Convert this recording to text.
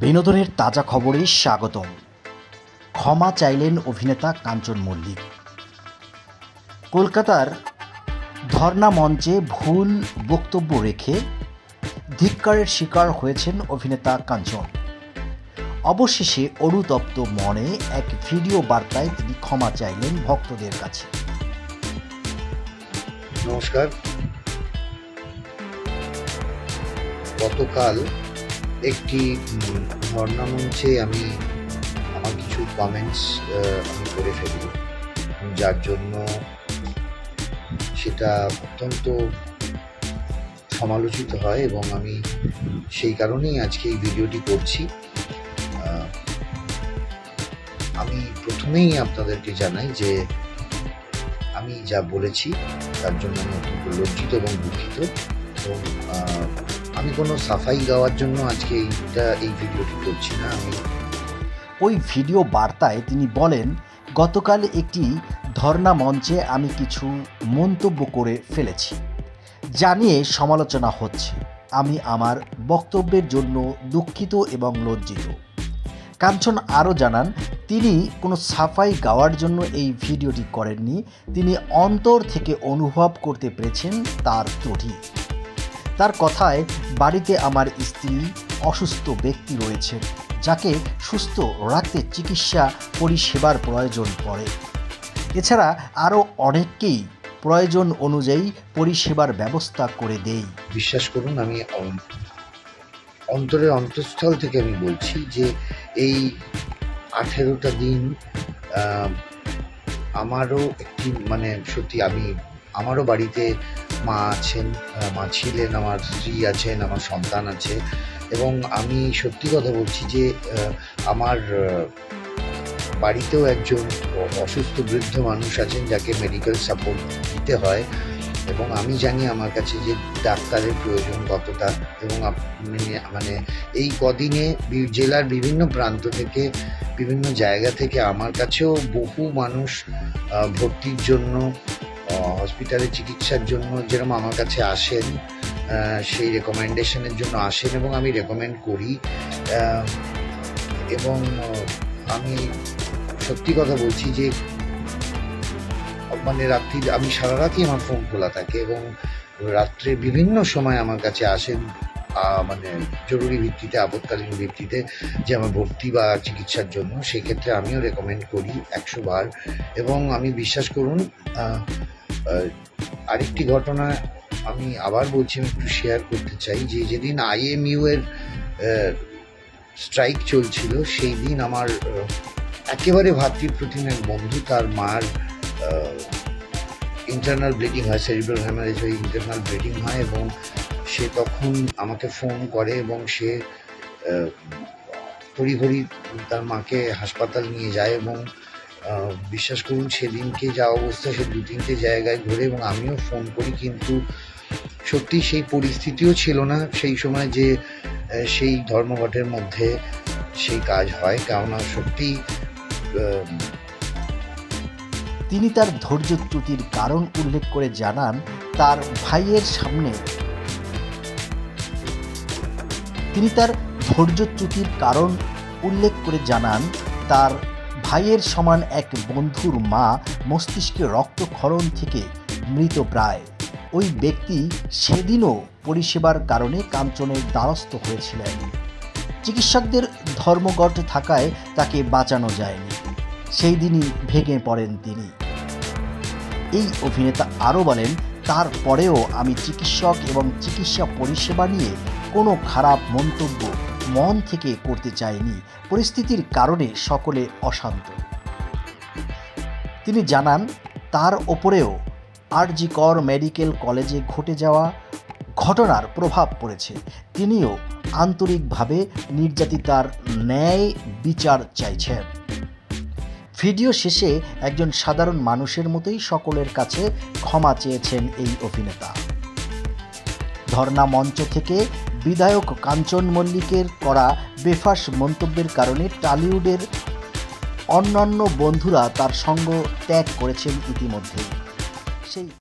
বিনোদনের তাজা খবরে স্বাগতম। ক্ষমা চাইলেন অভিনেতা কাঞ্চন মল্লিক। কলকাতার ধর্না মঞ্চে ভুল বক্তব্য রেখে ধিক্কারের শিকার হয়েছেন অভিনেতা কাঞ্চন। অবশেষে অনুতপ্ত মনে এক ভিডিও বার্তায় তিনি ক্ষমা চাইলেন ভক্তদের কাছে। নমস্কার। গতকাল একটি ধর্ণা মঞ্চে আমি আমার কিছু কমেন্টস আমি করে ফেলি। যার জন্য সেটা অত্যন্ত সমালোচিত হয় এবং আমি সেই কারণেই আজকে এই ভিডিওটি করছি। আমি প্রথমেই আপনাদেরকে জানাই যে আমি যা বলেছি, তার জন্য আমি অত্যন্ত লজ্জিত এবং দুঃখিত। আমি কোনো সাফাই গাওয়ার জন্য আজকে এইটা, এই ভিডিওটি করছি না। আমি ওই ভিডিও বার্তায় তিনি বলেন, গতকাল একটি ধর্ণা মঞ্চে আমি কিছু মন্তব্য করে ফেলেছি জানিয়ে সমালোচনা হচ্ছে। আমি আমার বক্তব্যের জন্য দুঃখিত এবং লজ্জিত। কাঞ্চন আরও জানান, তিনি কোনো সাফাই গাওয়ার জন্য এই ভিডিওটি করেননি। তিনি অন্তর থেকে অনুভব করতে পেরেছেন তার ত্রুটি। তার কথায় বাড়িতে আমার স্ত্রী অসুস্থ ব্যক্তি রয়েছেন যাকে সুস্থ রাখতে চিকিৎসা পরিষেবার প্রয়োজন পড়ে। এছাড়া আরও অনেককেই প্রয়োজন অনুযায়ী পরিষেবার ব্যবস্থা করে দেই। বিশ্বাস করুন, আমি অন- অন্তরের অন্তঃস্থল থেকে আমি বলছি যে এই আঠেরোটা দিন আমারও একটি মানে সত্যি আমি, আমারও বাড়িতে মা আছেন মা ছিলেন, আমার স্ত্রী আছেন, আমার সন্তান আছে। এবং আমি সত্যি কথা বলছি যে আমার বাড়িতেও একজন অসুস্থ বৃদ্ধ মানুষ আছেন যাকে মেডিকেল সাপোর্ট দিতে হয়। এবং আমি জানি আমার কাছে যে ডাক্তারের প্রয়োজন কতটা। এবং আপনি মানে এই কদিনে জেলার বিভিন্ন প্রান্ত থেকে, বিভিন্ন জায়গা থেকে আমার কাছেও বহু মানুষ ভর্তির জন্য হসপিটালে চিকিৎসার জন্য যেরকম আমার কাছে আসেন সেই রেকমেন্ডেশনের জন্য আসেন এবং আমি রেকমেন্ড করি। এবং আমি সত্যি কথা বলছি যে মানে রাত্রি, আমি সারা রাতই আমার ফোন খোলা থাকে এবং রাত্রে বিভিন্ন সময় আমার কাছে আসেন মানে জরুরি ভিত্তিতে আপৎকালীন ভিত্তিতে যে আমার ভর্তি বা চিকিৎসার জন্য, সেক্ষেত্রে আমিও রেকমেন্ড করি একশো বার। এবং আমি বিশ্বাস করুন আরেকটি ঘটনা আমি আবার বলছি, আমি একটু শেয়ার করতে চাই যে যেদিন আইএমইউ এর স্ট্রাইক চলছিল সেই দিন আমার একেবারে ভাতৃপ্রতিম এক বন্ধু, তার মার ইন্টারনাল ব্লিডিং হয় সেরিব্রাল হ্যামারেজ হয়ে ইন্টারনাল ব্লিডিং হয় এবং সে তখন আমাকে ফোন করে এবং সে তড়িঘড়ি তার মাকে হাসপাতাল নিয়ে যায় এবং বিশ্বাস করুন, সেদিনকে যা অবস্থা, সে দু তিনটে জায়গায় ঘুরে এবং আমিও ফোন করি, কিন্তু সত্যি সেই পরিস্থিতিও ছিল না। সেই সময় যে সেই ধর্মঘটের মধ্যে সেই কাজ হয়, কেননা সত্যি তিনি তার ধৈর্যচ্যুতির কারণ উল্লেখ করে জানান, তার ভাইয়ের সামনে। তিনি তার ধৈর্যচ্যুতির কারণ উল্লেখ করে জানান, তার ভাইয়ের সমান এক বন্ধুর মা মস্তিষ্কে রক্তক্ষরণ থেকে মৃত প্রায়। ওই ব্যক্তি সেদিনও পরিষেবার কারণে কাঞ্চনের দ্বারস্থ হয়েছিলেন। চিকিৎসকদের ধর্মঘট থাকায় তাকে বাঁচানো যায়নি। সেই দিনই ভেঙে পড়েন তিনি। এই অভিনেতা আরও বলেন, তারপরেও আমি চিকিৎসক এবং চিকিৎসা পরিষেবা নিয়ে কোনো খারাপ মন্তব্য মন থেকে করতে চাইনি পরিস্থিতির কারণে সকলে অশান্ত। তিনি জানান, তার ওপরেও আরজি কর মেডিকেল কলেজে ঘটে যাওয়া ঘটনার প্রভাব পড়েছে। তিনিও আন্তরিকভাবে নির্যাতিতার ন্যায় বিচার চাইছেন। ভিডিও শেষে একজন সাধারণ মানুষের মতোই সকলের কাছে ক্ষমা চেয়েছেন এই অভিনেতা। ধর্ণা মঞ্চ থেকে বিধায়ক কাঞ্চন মল্লিকের করা বেফাস মন্তব্যের কারণে টালিউডের অন্যান্য বন্ধুরা তার সঙ্গ ত্যাগ করেছেন ইতিমধ্যে সেই